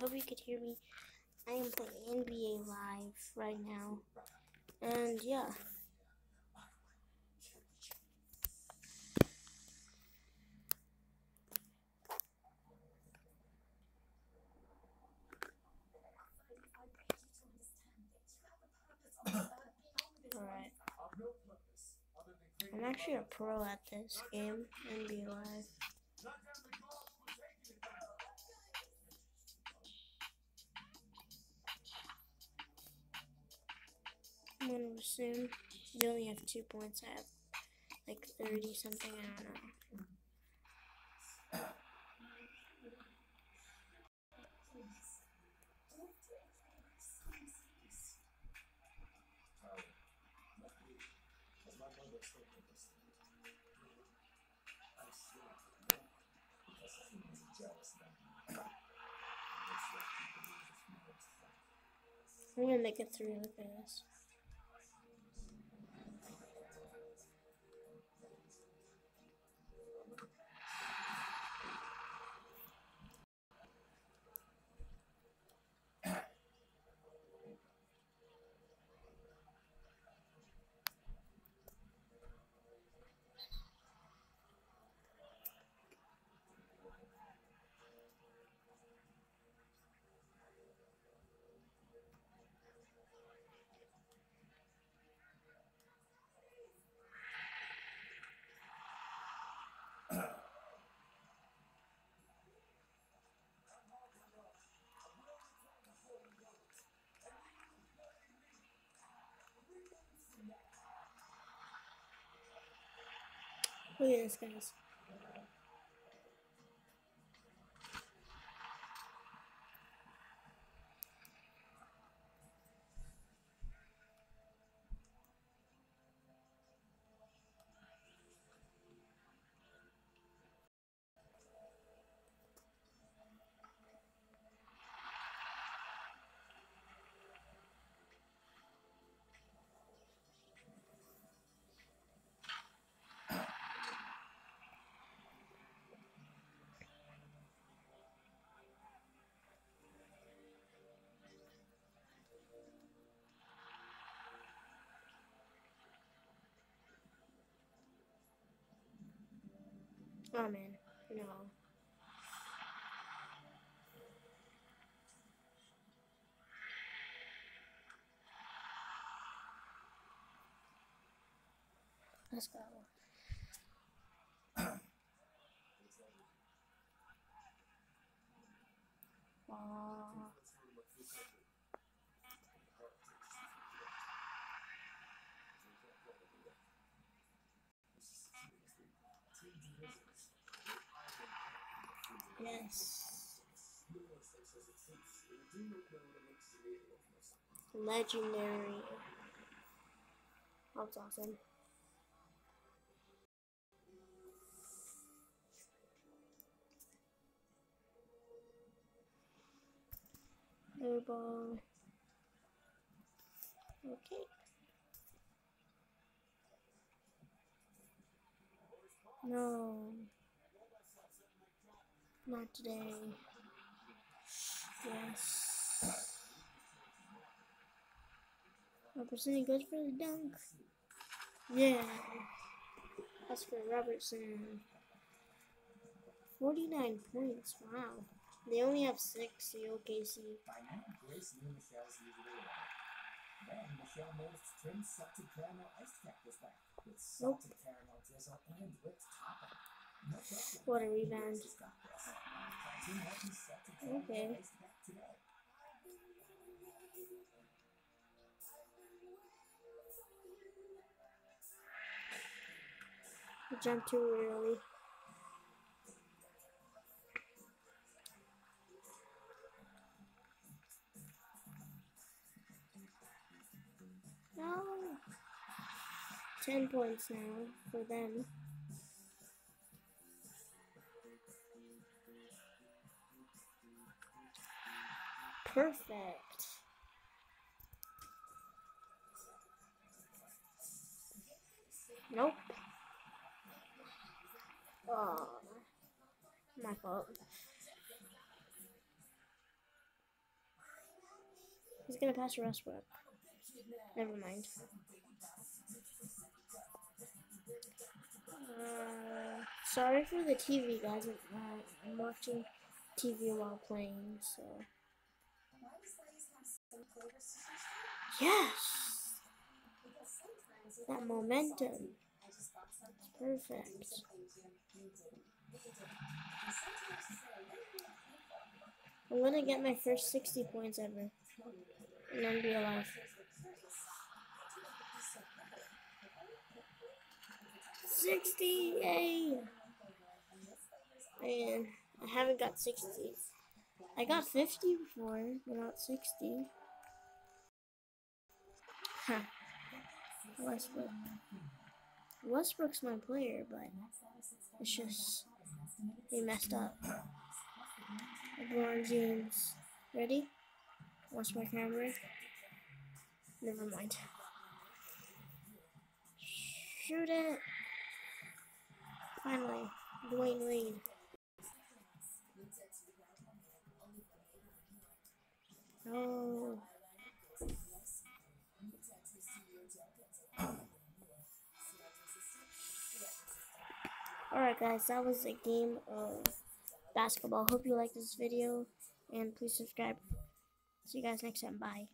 Hope you could hear me. I am playing NBA Live right now. And yeah. Alright. I'm actually a pro at this game, NBA Live. I'm you only have two points. I have like 30 something, I don't know. I'm gonna make it through. At this. Look at this, guys. Oh man, no. Let's go. Yes. Legendary. That's awesome. Air ball. Okay. No. Not today. Yes. Robertson goes for the dunk. Yeah. That's for Robertson. 49 points. Wow. They only have six, the OKC. By now, Grace knew Michelle's usual line. Then Michelle noticed Trim's salted caramel ice cactus back with Nope. caramel drizzle and whipped topping. What a rebound. Okay. jumped too early. No. Ten points now for them. Perfect. Nope. Oh, my fault. He's gonna pass to Westbrook. Never mind. Uh, sorry for the TV, guys. I'm watching TV while playing, so. Yes! That momentum. It's perfect. I'm gonna get my first 60 points ever. And then be alive. 60! Yay! Man, I haven't got 60. I got 50 before, but not 60. Westbrook. Westbrook's my player, but it's just he messed up. LeBron James. Ready? Watch my camera. Never mind. Shoot it! Finally, Dwyane Wade. Oh. Alright guys, that was a game of basketball. Hope you liked this video and please subscribe. See you guys next time. Bye.